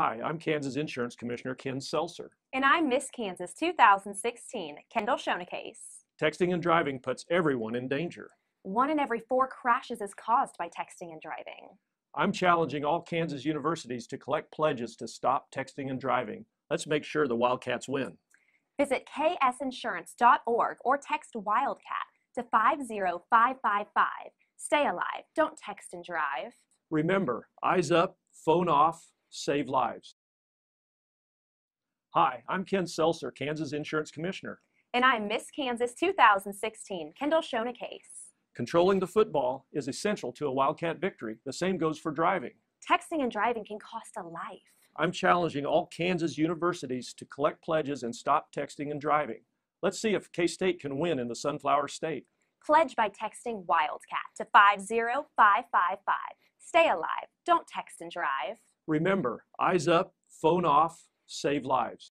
Hi, I'm Kansas Insurance Commissioner Ken Selzer. And I'm Miss Kansas 2016, Kendall Schoenekase. Texting and driving puts everyone in danger. One in every four crashes is caused by texting and driving. I'm challenging all Kansas universities to collect pledges to stop texting and driving. Let's make sure the Wildcats win. Visit ksinsurance.org or text Wildcat to 50555. Stay alive. Don't text and drive. Remember, eyes up, phone off, save lives. Hi, I'm Ken Selzer, Kansas Insurance Commissioner. And I'm Miss Kansas 2016, Kendall Schoenekase. Controlling the football is essential to a Wildcat victory. The same goes for driving. Texting and driving can cost a life. I'm challenging all Kansas universities to collect pledges and stop texting and driving. Let's see if K-State can win in the Sunflower State. Pledge by texting Wildcat to 50555. Stay alive. Don't text and drive. Remember, eyes up, phone off, save lives.